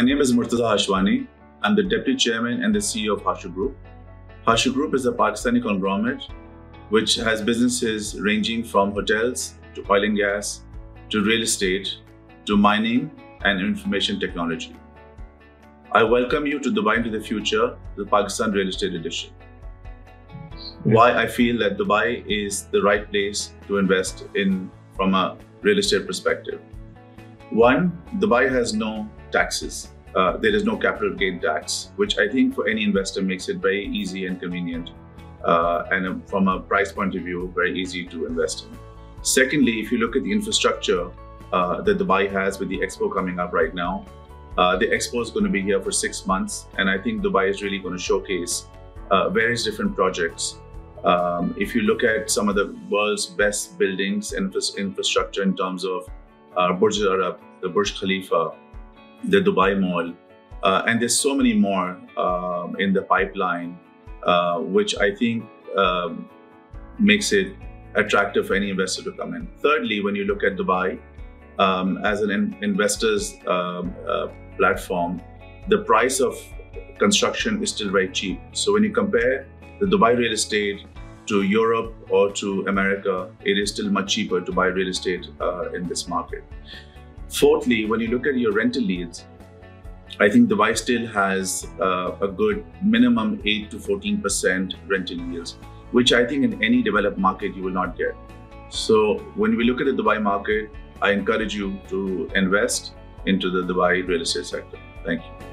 My name is Murtaza Hashwani. I'm the Deputy Chairman and the CEO of Hashoo Group. Hashoo Group is a Pakistani conglomerate which has businesses ranging from hotels to oil and gas to real estate to mining and information technology. I welcome you to Dubai into the future, the Pakistan Real Estate Edition. Why I feel that Dubai is the right place to invest in from a real estate perspective. One, Dubai has no taxes. Uh, there is no capital gain tax, which I think for any investor makes it very easy and convenient. Uh, and um, from a price point of view, very easy to invest in. Secondly, if you look at the infrastructure uh, that Dubai has with the expo coming up right now, uh, the expo is going to be here for six months, and I think Dubai is really going to showcase uh, various different projects. Um, if you look at some of the world's best buildings and infrastructure in terms of uh, Burj Arab, the Burj Khalifa, the Dubai Mall, uh, and there's so many more um, in the pipeline, uh, which I think um, makes it attractive for any investor to come in. Thirdly, when you look at Dubai um, as an in- investor's um, uh, platform, the price of construction is still very cheap. So when you compare the Dubai real estate to Europe or to America, it is still much cheaper to buy real estate uh, in this market. Fourthly, when you look at your rental yields, I think Dubai still has uh, a good minimum 8 to 14% rental yields, which I think in any developed market you will not get. So when we look at the Dubai market, I encourage you to invest into the Dubai real estate sector. Thank you.